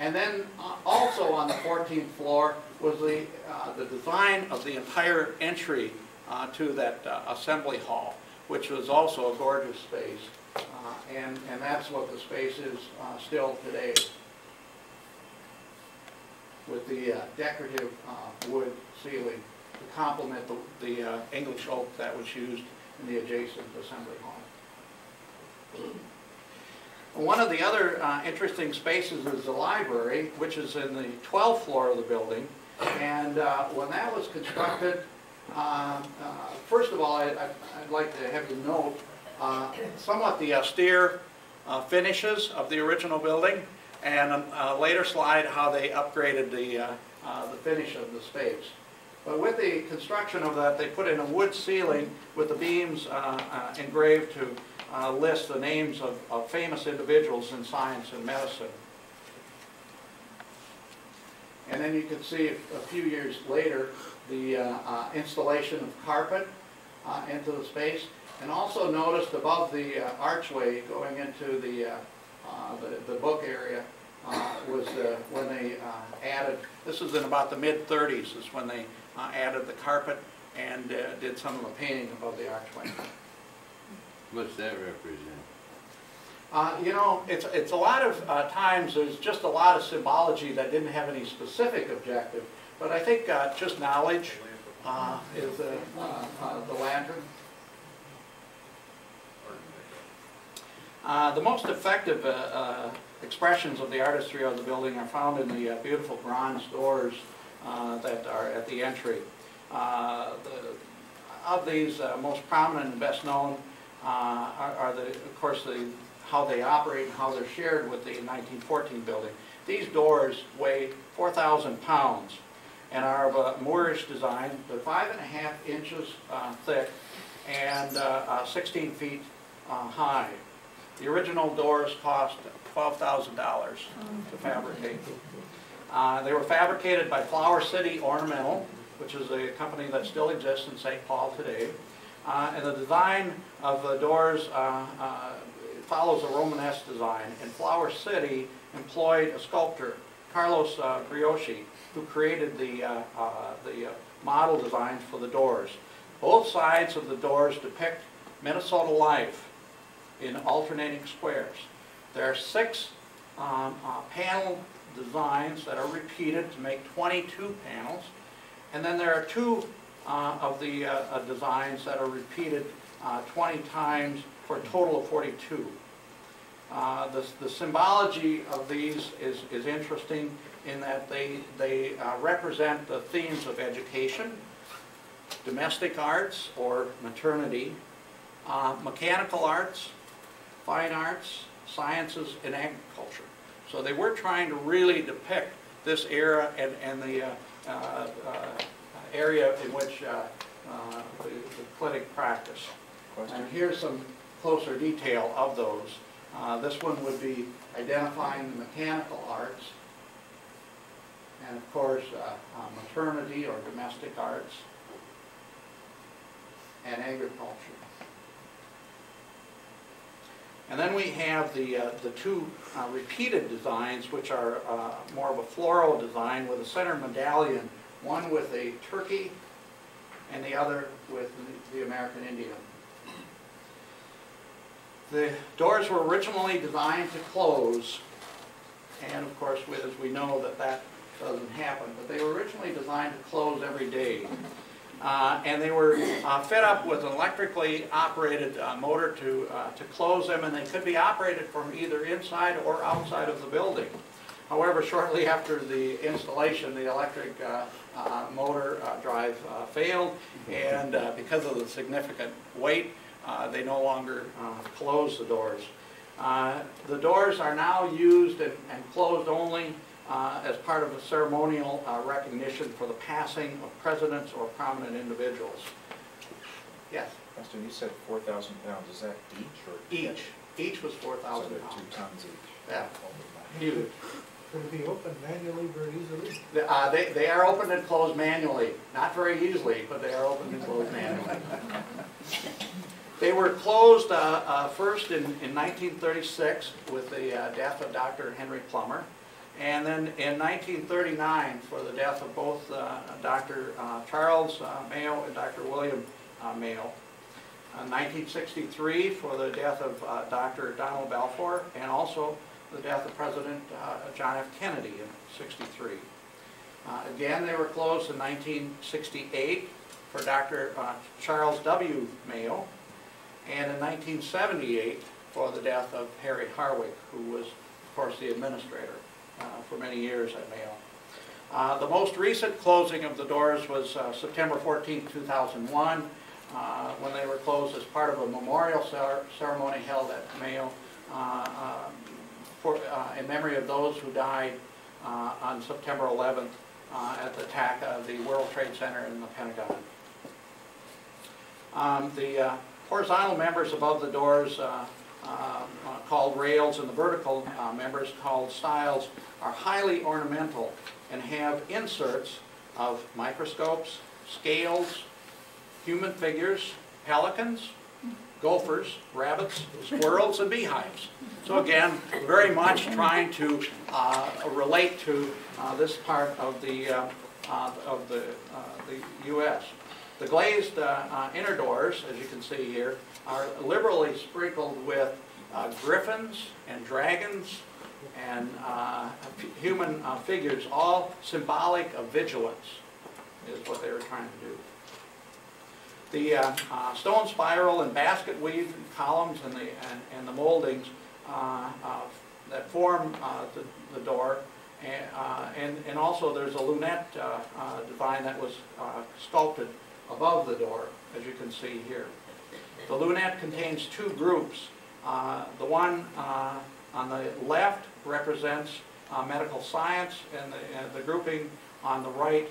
And then uh, also on the 14th floor was the, uh, the design of the entire entry uh, to that uh, assembly hall, which was also a gorgeous space. Uh, And, and that's what the space is uh, still today. With the decorative wood ceiling to complement the, the English oak that was used in the adjacent assembly hall. One of the other uh, interesting spaces is the library, which is in the 12th floor of the building. And uh, when that was constructed, uh, uh, first of all, I- I'd like to have you note uh, somewhat the austere uh, finishes of the original building, and on a later slide, how they upgraded the, the finish of the space. But with the construction of that, they put in a wood ceiling with the beams engraved to uh, list the names of of famous individuals in science and medicine. And then you can see a few years later, the uh, uh, installation of carpet uh, into the space. And also noticed above the uh, archway going into the, uh, uh, the- the book area was when they added, this is in about the mid-thirties, is when they added the carpet and did some of the painting above the archway. What's that represent? Uh, You know, it's, it's a lot of uh, times, there's just a lot of symbology that didn't have any specific objective, but I think uh, just knowledge uh, is uh, uh, uh, the lantern. The most effective expressions of the artistry of the building are found in the beautiful bronze doors that are at the entry. The- Of these, most prominent and best known are are the, of course, the, how they operate and how they're shared with the 1914 building. These doors weigh 4,000 pounds and are of a Moorish design. They're five and a half inches uh, thick and uh, uh, 16 feet uh, high. The original doors cost $12,000 to fabricate. Uh, They were fabricated by Flour City Ornamental, which is a company that still exists in St. Paul today. Uh, And the design of the doors uh, uh, follows a Romanesque design. And Flour City employed a sculptor, Carlos Brioschi, who created the, the model designs for the doors. Both sides of the doors depict Minnesota life in alternating squares. There are six um, uh, panel designs that are repeated to make 22 panels. And then there are two of the uh, uh, designs that are repeated uh, 20 times for a total of 42. Uh, The the symbology of these is is interesting in that they they uh, represent the themes of education, domestic arts or maternity, uh, mechanical arts, fine arts, sciences, and agriculture. So they were trying to really depict this era and, and the uh, uh, uh, area in which uh, uh, the the clinic practice. Question? And here's some closer detail of those. Uh, This one would be identifying the mechanical arts, and of course, uh, uh, maternity or domestic arts, and agriculture. And then we have the, uh, the two uh, repeated designs, which are uh, more of a floral design with a center medallion, one with a turkey and the other with the- American Indian. The doors were originally designed to close, and of course, as we know that that doesn't happen, but they were originally designed to close every day. Uh, And they were uh, fed up with an electrically operated uh, motor to, uh, to close them, and they could be operated from either inside or outside of the building. However, shortly after the installation, the electric uh, motor uh, drive uh, failed, and uh, because of the significant weight, uh, they no longer uh, close the doors. Uh, The doors are now used and and closed only uh, as part of a ceremonial uh, recognition for the passing of presidents or prominent individuals. Yes, Question, you said four thousand pounds, is that each or? each, each was 4,000 they're pounds. two tons each? Yeah. Huge. Could it be opened manually very easily? The- uh, They they are opened and closed manually, not very easily, but they are opened and closed manually. They were closed uh, uh, first in in 1936 with the uh, death of Dr. Henry Plummer, and then in 1939 for the death of both uh, Dr. uh, Charles uh, Mayo and Dr. William uh, Mayo. uh, 1963 for the death of uh, Dr. Donald Balfour, and also the death of President uh, John F. Kennedy in 63. Uh, Again, they were closed in 1968 for Dr. uh, Charles W. Mayo, and in 1978 for the death of Harry Harwick, who was, of course, the administrator for many years at Mayo. Uh, The most recent closing of the doors was uh, September 14, 2001, uh, when they were closed as part of a memorial cer- ceremony held at Mayo for, uh, in memory of those who died uh, on September 11th uh, at the attack of the World Trade Center in the Pentagon. Um, The horizontal members above the doors uh, uh, called rails and the vertical uh, members called stiles are highly ornamental and have inserts of microscopes, scales, human figures, pelicans, gophers, rabbits, squirrels, and beehives. So again, very much trying to uh, relate to uh, this part of the, uh, uh, of the, uh, the U.S. The glazed uh, inner doors, as you can see here, are liberally sprinkled with griffins and dragons and human figures, all symbolic of vigilance, is what they were trying to do. The uh, uh, stone spiral and basket weave columns and the, and and the moldings uh, that form uh, the the door, and, uh, and and also there's a lunette uh, uh, design that was uh, sculpted above the door, as you can see here. The lunette contains two groups. The one on the left represents medical science, and the and the grouping on the right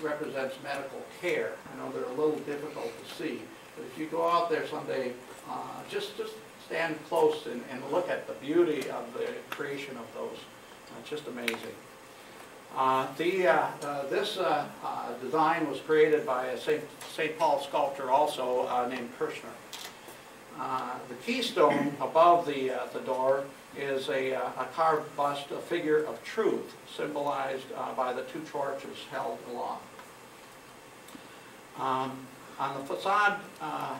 represents medical care. I know they're a little difficult to see, but if you go out there someday, uh, just, just stand close and, and look at the beauty of the creation of those. Uh, It's just amazing. Uh, The, uh, uh, this uh, uh, design was created by a St. Paul sculptor also uh, named Kirshner. Uh, The keystone above the, uh, the door is a, uh, a carved bust, a figure of truth symbolized uh, by the two torches held aloft. Um, On the facade, uh,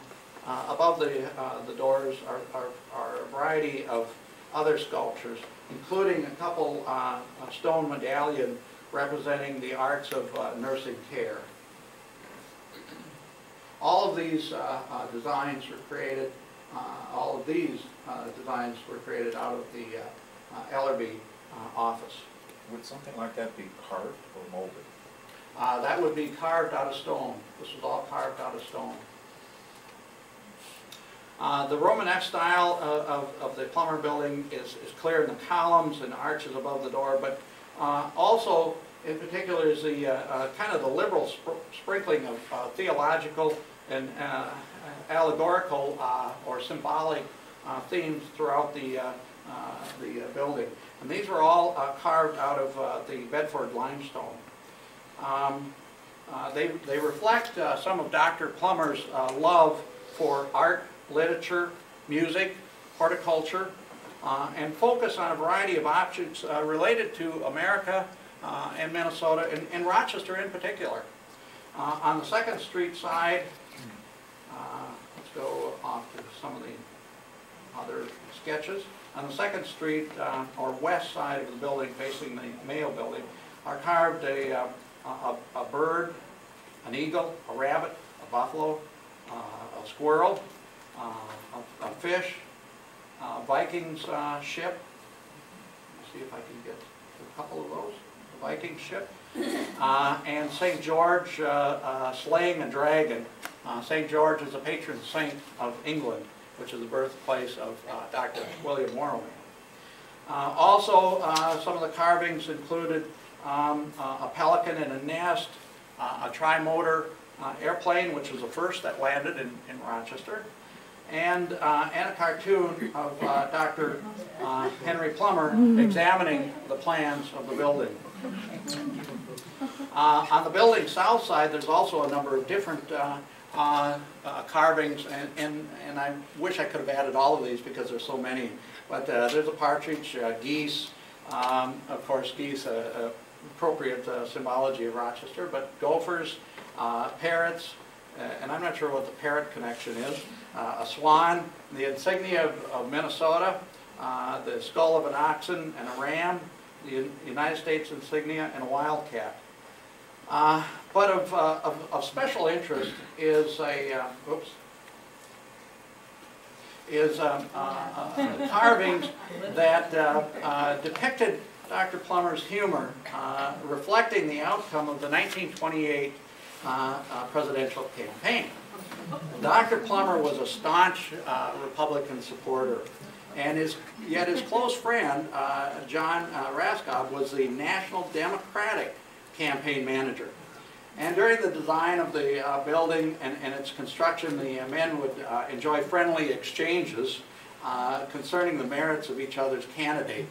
uh, above the, uh, the doors are, are, are a variety of other sculptures, including a couple, uh, a stone medallion representing the arts of nursing care. All of these designs were created, all of these uh, designs were created out of the uh, uh, Ellerbe uh, office. Would something like that be carved or molded? Uh, That would be carved out of stone. This was all carved out of stone. Uh, The Romanesque style of- of of the Plummer building is is clear in the columns and arches above the door, but uh, also, in particular, is the uh, uh, kind of the liberal spr- sprinkling of uh, theological and uh, allegorical uh, or symbolic uh, themes throughout the uh, the building. And these were all carved out of the Bedford limestone. Um, They they reflect some of Dr. Plummer's love for art, literature, music, horticulture, uh, and focus on a variety of objects uh, related to America uh, and Minnesota, and and Rochester in particular. On the Second Street side, go off to some of the other sketches. On the Second Street, uh, or west side of the building facing the Mayo Building, are carved a, uh, a, a bird, an eagle, a rabbit, a buffalo, uh, a squirrel, uh, a, a fish, a Vikings uh, ship. Let's see if I can get a couple of those. The Viking ship. Uh, and St. George slaying a dragon. Uh, St. George is a patron saint of England, which is the birthplace of uh, Dr. William Morrowind. Uh, Also, uh, some of the carvings included um, a a pelican in a nest, uh, a tri-motor uh, airplane, which was the first that landed in in Rochester, and uh, and a cartoon of uh, Dr. uh, Henry Plummer examining the plans of the building. Uh, On the building south side, there's also a number of different uh, uh, carvings, and- and and I wish I could have added all of these because there's so many. But uh, there's a partridge, uh, geese, um, of course, geese, uh, uh, appropriate symbology of Rochester, but gophers, parrots, and I'm not sure what the parrot connection is, a swan, the insignia of- of Minnesota, the skull of an oxen and a ram, the United States insignia, and a wildcat. Uh, But of, uh, of of special interest is a, uh, oops, is um, uh, uh, carvings that uh, depicted Dr. Plummer's humor, reflecting the outcome of the 1928 uh, uh, presidential campaign. Dr. Plummer was a staunch Republican supporter, and his, yet his close friend, John Raskob, was the National Democratic campaign manager. And during the design of the uh, building and, and its construction, the uh, men would uh, enjoy friendly exchanges uh, concerning the merits of each other's candidate.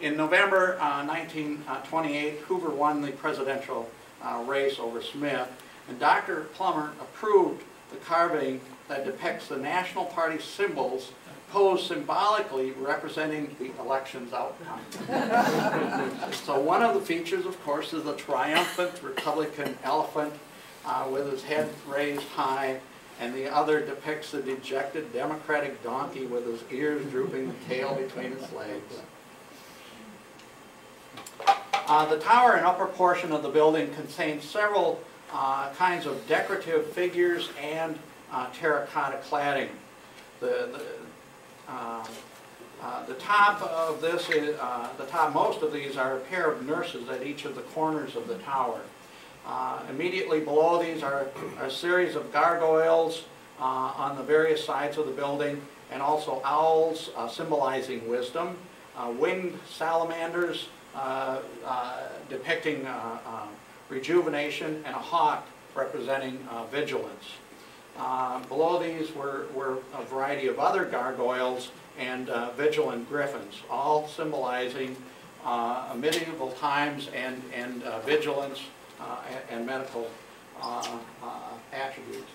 In November uh, 1928, Hoover won the presidential uh, race over Smith, and Dr. Plummer approved the carving that depicts the National Party symbols posed symbolically representing the election's outcome. So one of the features, of course, is the triumphant Republican elephant uh, with his head raised high, and the other depicts the dejected Democratic donkey with his ears drooping, the tail between its legs. Uh, The tower and upper portion of the building contains several uh, kinds of decorative figures and uh, terracotta cladding. The, the, um, uh, The top of this is, uh, the top, most of these are a pair of nurses at each of the corners of the tower. Uh, Immediately below these are are a series of gargoyles uh, on the various sides of the building, and also owls uh, symbolizing wisdom, uh, winged salamanders depicting rejuvenation, and a hawk representing vigilance. Uh, Below these were, were a variety of other gargoyles and uh, vigilant griffins, all symbolizing uh, medieval times and, and uh, vigilance uh, and medical uh, attributes.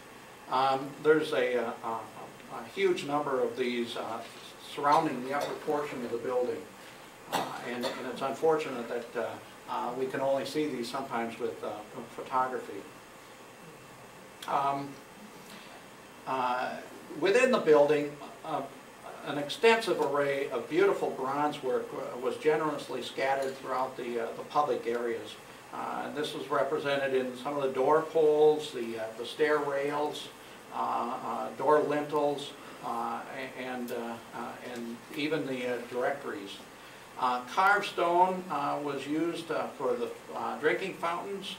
Um, There's a, a, a huge number of these surrounding the upper portion of the building. And, and it's unfortunate that we can only see these sometimes with photography. Um, uh, Within the building, uh, an extensive array of beautiful bronze work uh, was generously scattered throughout the, uh, the public areas. Uh, and This was represented in some of the door pulls, the, the stair rails, door lintels, and, and even the directories. Uh, Carved stone uh, was used uh, for the drinking fountains,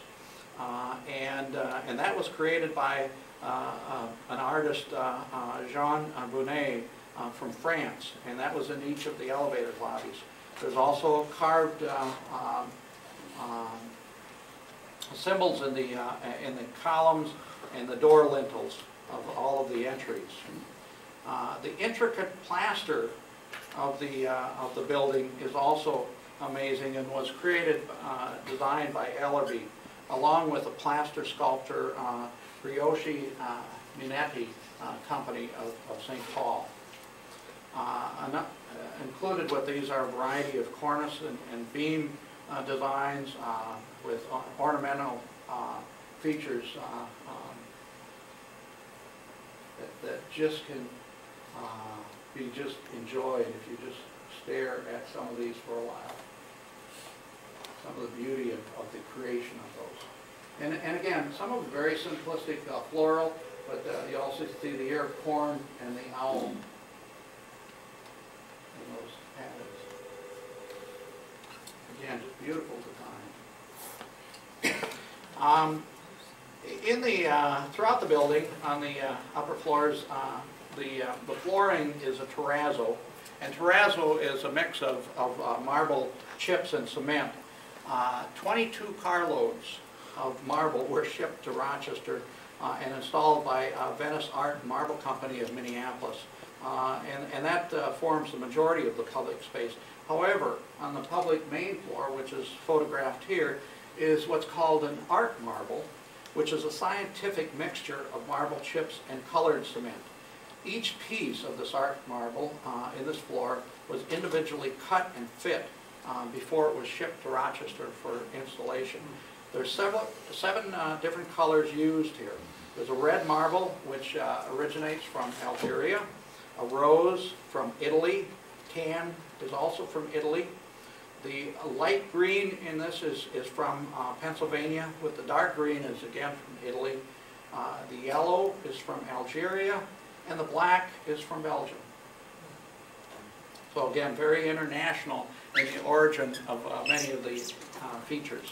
and, and that was created by an artist, uh, uh, Jean Brunet, uh, from France, and that was in each of the elevator lobbies. There's also carved uh, um, um, symbols in the, uh, in the columns and the door lintels of all of the entries. Uh, The intricate plaster of the, uh, of the building is also amazing and was created, uh, designed by Ellerbe, along with a plaster sculptor, uh, Brioschi uh, Minuti uh, Company of, of St. Paul. Uh, uh, Included with these are a variety of cornice and, and beam uh, designs uh, with ornamental features um, that, that just can be just enjoyed if you just stare at some of these for a while. Some of the beauty of, of the creation of those. And, and again, some of them very simplistic uh, floral, but uh, you also see the ear of corn and the owl in those patterns. Again, just beautiful design. Um, in the, uh, throughout the building, on the uh, upper floors, uh, the, uh, the flooring is a terrazzo, and terrazzo is a mix of, of uh, marble chips and cement. Uh, 22 carloads of marble were shipped to Rochester uh, and installed by uh, Venice Art and Marble Company of Minneapolis. Uh, And, and that uh, forms the majority of the public space. However, on the public main floor, which is photographed here, is what's called an art marble, which is a scientific mixture of marble chips and colored cement. Each piece of this art marble uh, in this floor was individually cut and fit um, before it was shipped to Rochester for installation. There's several, seven uh, different colors used here. There's a red marble, which uh, originates from Algeria, a rose from Italy, tan is also from Italy. The light green in this is, is from uh, Pennsylvania, with the dark green is again from Italy. Uh, The yellow is from Algeria, and the black is from Belgium. So again, very international in the origin of uh, many of the uh, features.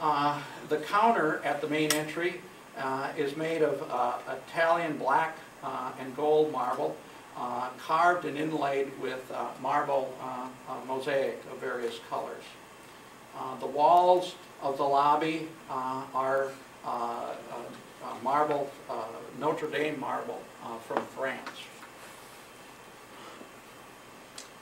Uh, The counter at the main entry uh, is made of uh, Italian black uh, and gold marble, uh, carved and inlaid with uh, marble uh, mosaic of various colors. The walls of the lobby are marble, Notre Dame marble from France.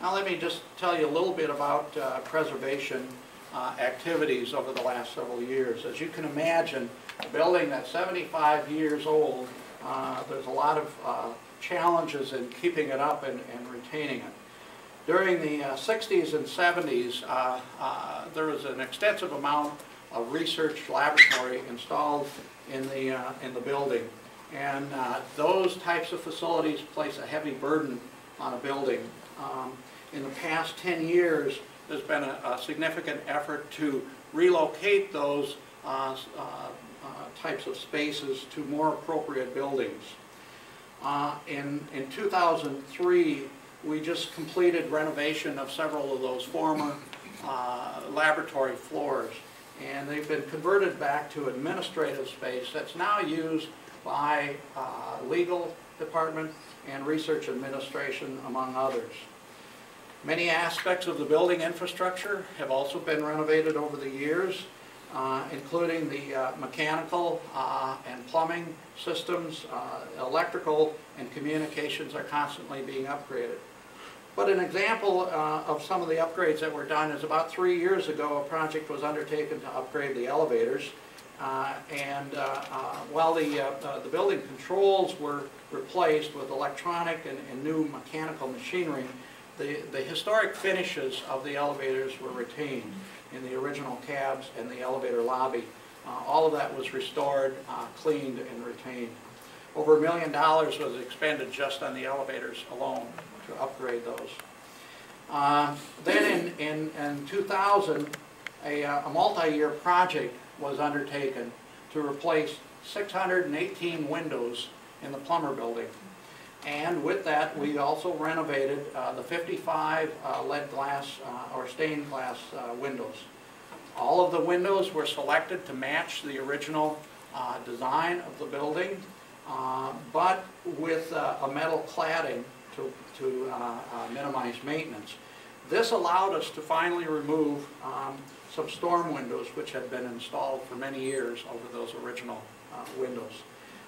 Now let me just tell you a little bit about uh, preservation uh, activities over the last several years. As you can imagine, a building that's 75 years old, uh, there's a lot of uh, challenges in keeping it up and and retaining it. During the uh, 60s and 70s, uh, uh, there was an extensive amount of research laboratory installed in the, uh, in the building. And uh, those types of facilities place a heavy burden on a building. Um, In the past 10 years, there's been a a significant effort to relocate those uh, uh, uh, types of spaces to more appropriate buildings. Uh, In, in 2003, we just completed renovation of several of those former uh, laboratory floors, and they've been converted back to administrative space that's now used by legal department and research administration, among others. Many aspects of the building infrastructure have also been renovated over the years, uh, including the uh, mechanical uh, and plumbing systems, uh, electrical and communications are constantly being upgraded. But an example uh, of some of the upgrades that were done is about three years ago, a project was undertaken to upgrade the elevators. Uh, And while the, the building controls were replaced with electronic and and new mechanical machinery, the, the historic finishes of the elevators were retained in the original cabs and the elevator lobby. Uh, All of that was restored, uh, cleaned, and retained. Over a million dollars was expended just on the elevators alone to upgrade those. Uh, Then in, in, in 2000, a, uh, a multi-year project was undertaken to replace 618 windows in the Plummer Building. And with that, we also renovated uh, the 55 uh, lead glass uh, or stained glass uh, windows. All of the windows were selected to match the original uh, design of the building, uh, but with a metal cladding to, to minimize maintenance. This allowed us to finally remove um, some storm windows which had been installed for many years over those original windows.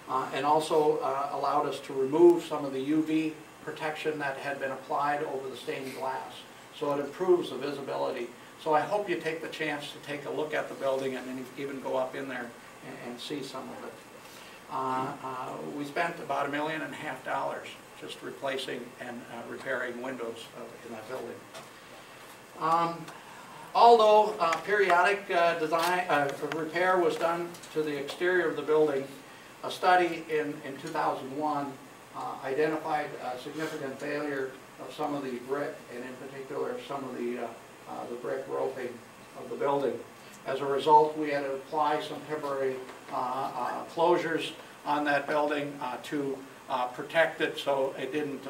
Uh, And also uh, allowed us to remove some of the UV protection that had been applied over the stained glass. So it improves the visibility. So I hope you take the chance to take a look at the building and even go up in there and, and see some of it. Uh, uh, We spent about a million and a half dollars just replacing and uh, repairing windows in that building. Um, Although uh, periodic design, repair was done to the exterior of the building, a study in, in 2001 uh, identified a significant failure of some of the brick, and in particular, some of the, uh, uh, the brick roping of the building. As a result, we had to apply some temporary uh, uh, closures on that building uh, to protect it so it didn't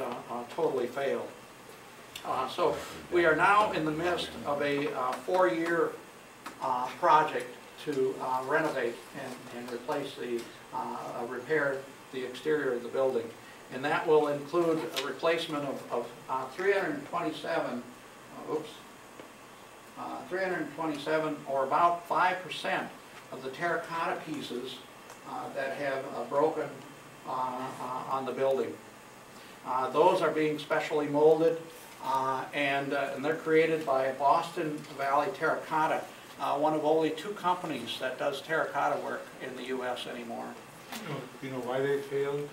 totally fail. So we are now in the midst of a four-year project to renovate and and replace the, uh, uh, repair the exterior of the building. And that will include a replacement of of uh, 327, uh, oops, uh, 327, or about 5% of the terracotta pieces that have broken on the building. Those are being specially molded, and and they're created by Boston Valley Terracotta, uh, one of only two companies that does terracotta work in the US anymore. You know why they failed?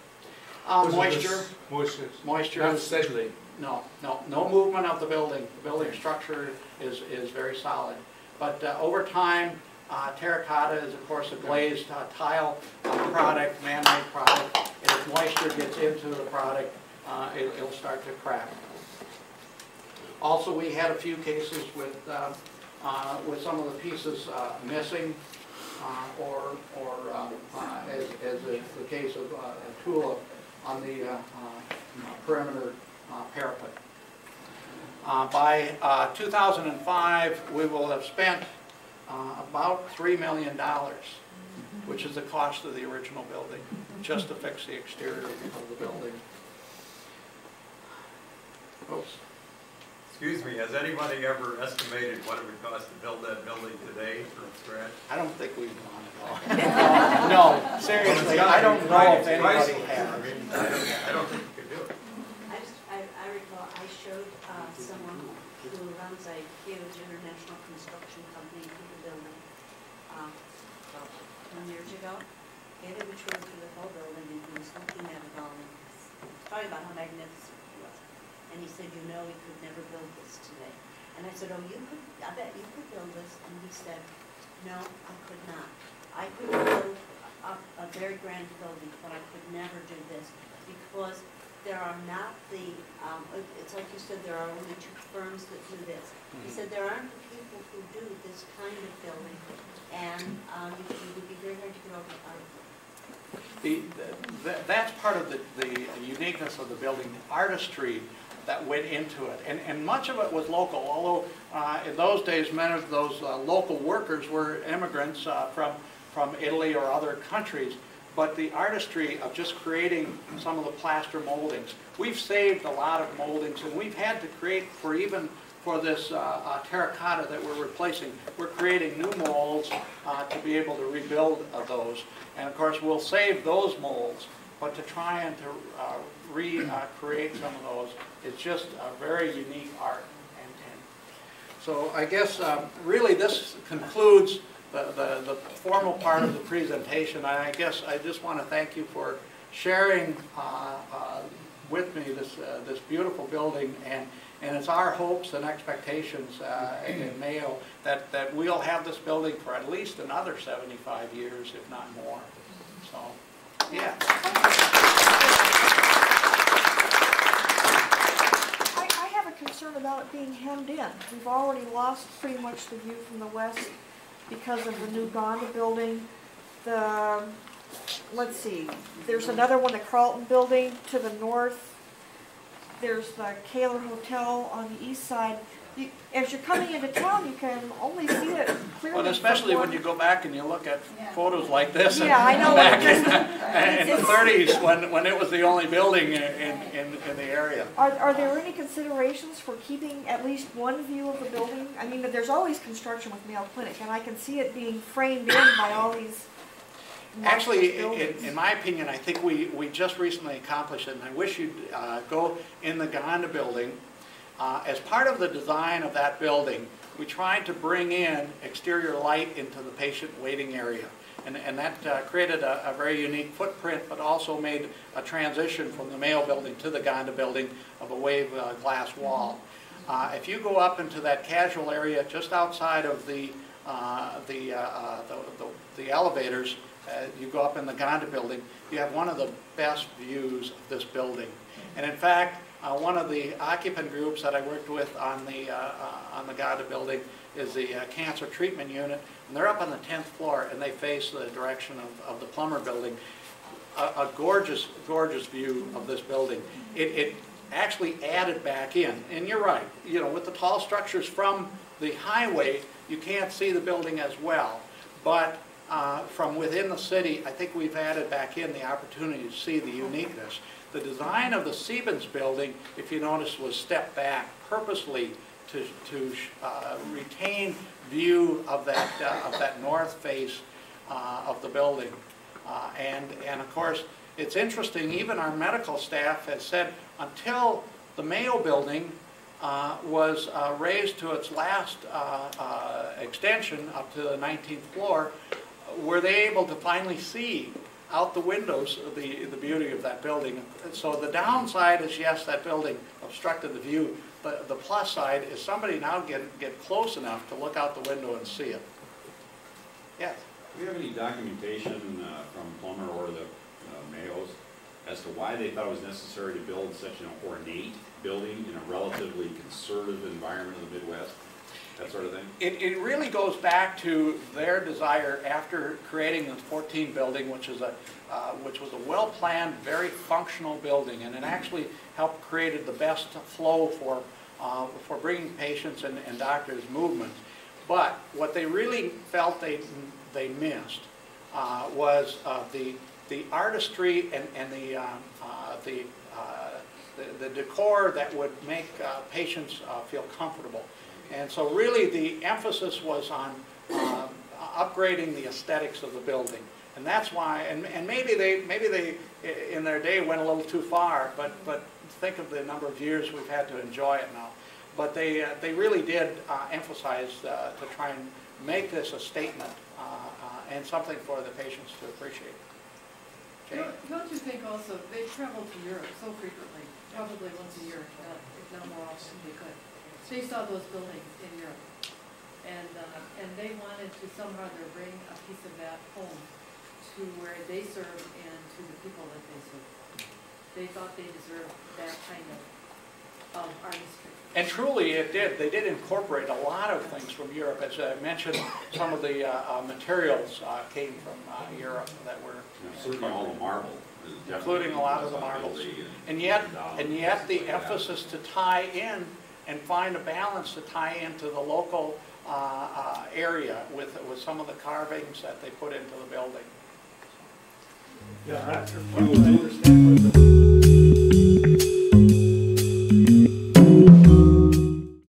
Uh, Was it Moisture, this- Moisture. moisture Not is, settling. no, no, no movement of the building. The building structure is, is very solid. But uh, over time, Uh, Terracotta is, of course, a glazed uh, tile uh, product, man-made product. And If moisture gets into the product, uh, it- it'll start to crack. Also, we had a few cases with, uh, uh, with some of the pieces uh, missing, uh, or, or uh, uh, as, as is the case of uh, Tula on the uh, uh, perimeter parapet. By uh, 2005, we will have spent about $3 million, which is the cost of the original building, just to fix the exterior of the building. Oops. Excuse me, has anybody ever estimated what it would cost to build that building today from scratch? I don't think we've gone at all. No, seriously, I don't know if anybody I has. mean, I don't, I don't think you could do it. I just, I, I recall, I showed, uh, someone who runs a huge international construction company through the building, um, about ten years ago. And it was through the whole building and he was looking at it all and he's talking about how magnificent it was. And he said, you know, we could never build this today. And I said, oh, you could, I bet you could build this. And he said, no, I could not. I could build a, a very grand building, but I could never do this because there are not the, um, it's like you said, there are only two firms that do this. He said there aren't the people who do this kind of building, and, um, it would be very hard to get over, out The, the- that's part of the, the uniqueness of the building, the artistry that went into it. And, and much of it was local, although uh, in those days, many of those uh, local workers were immigrants uh, from, from Italy or other countries. But the artistry of just creating some of the plaster moldings, we've saved a lot of moldings, and we've had to create for even for this uh, uh, terracotta that we're replacing, we're creating new molds uh, to be able to rebuild those. And of course, we'll save those molds, but to try and to recreate some of those, it's just a very unique art. And, and so I guess um, really this concludes the, the, the formal part of the presentation. And I guess I just want to thank you for sharing uh, uh, with me this, uh, this beautiful building. And, and it's our hopes and expectations uh, in Mayo that, that we'll have this building for at least another 75 years, if not more. So, yeah. I, I have a concern about it being hemmed in. We've already lost pretty much the view from the west because of the new Gonda building. The, let's see, there's another one, the Charlton Building to the north. There's the Kahler Hotel on the east side. You- As you're coming into town, you can only see it clearly. But from especially when you go back and you look at photos like this. and Yeah, I know. Back in, the thirties, when, when it was the only building in, in, in the area. Are, are there any considerations for keeping at least one view of the building? I mean, there's always construction with Mayo Clinic, and I can see it being framed in by all these Actually, in, in my opinion, I think we, we just recently accomplished it, and I wish you'd uh, go in the Gonda building. Uh, As part of the design of that building, we tried to bring in exterior light into the patient waiting area. And, and that uh, created a, a very unique footprint, but also made a transition from the Mayo building to the Gonda building of a wave uh, glass wall. Uh, If you go up into that casual area just outside of the, uh, the, uh, uh, the- the- the elevators, you go up in the Gonda building, you have one of the best views of this building. And in fact, one of the occupant groups that I worked with on the, on the Gonda building is the cancer treatment unit, and they're up on the 10th floor, and they face the direction of, of the Plummer building. A a gorgeous, gorgeous view of this building. It, it actually added back in, and you're right, you know, with the tall structures from the highway, you can't see the building as well. But uh, from within the city, I think we've added back in the opportunity to see the uniqueness. The design of the Siebens building, if you notice, was stepped back purposely to, to uh, retain view of that, uh, of that north face uh, of the building. Uh, And, and of course, it's interesting, even our medical staff has said, until the Mayo Building uh, was uh, raised to its last extension up to the 19th floor, were they able to finally see out the windows the, the beauty of that building. So the downside is, yes, that building obstructed the view. The, the plus side is somebody now get, get close enough to look out the window and see it. Yes. Do we have any documentation uh, from Plummer or the uh, Mayos as to why they thought it was necessary to build such an ornate building in a relatively conservative environment of the Midwest? That sort of thing? It, it really goes back to their desire after creating the 14 building, which is a, uh, which was a well-planned, very functional building, and it actually helped created the best flow for, uh, for bringing patients and, and doctors' movements. But what they really felt they, they missed uh, was uh, the, the artistry and, and the, uh, uh, the, the- the decor that would make uh, patients uh, feel comfortable. And so really, the emphasis was on um, upgrading the aesthetics of the building. And that's why, and, and maybe they, maybe they, in their day, went a little too far, but, but think of the number of years we've had to enjoy it now. But they, uh, they really did uh, emphasize uh, to try and make this a statement uh, uh, and something for the patients to appreciate. Jane? Don't don't you think also, they travel to Europe so frequently, probably once a year, uh, if not more often they could. They saw those buildings in Europe. And, uh, and they wanted to somehow or other bring a piece of that home to where they serve and to the people that they serve. They thought they deserved that kind of, of artistry. And truly, it did. They did incorporate a lot of things from Europe. As I mentioned, some of the uh, uh, materials uh, came from uh, Europe that were, You know, Certainly all the marble. including a lot of the marbles. And yet, and yet the emphasis to tie in and find a balance to tie into the local uh, uh, area with, with some of the carvings that they put into the building. Yeah,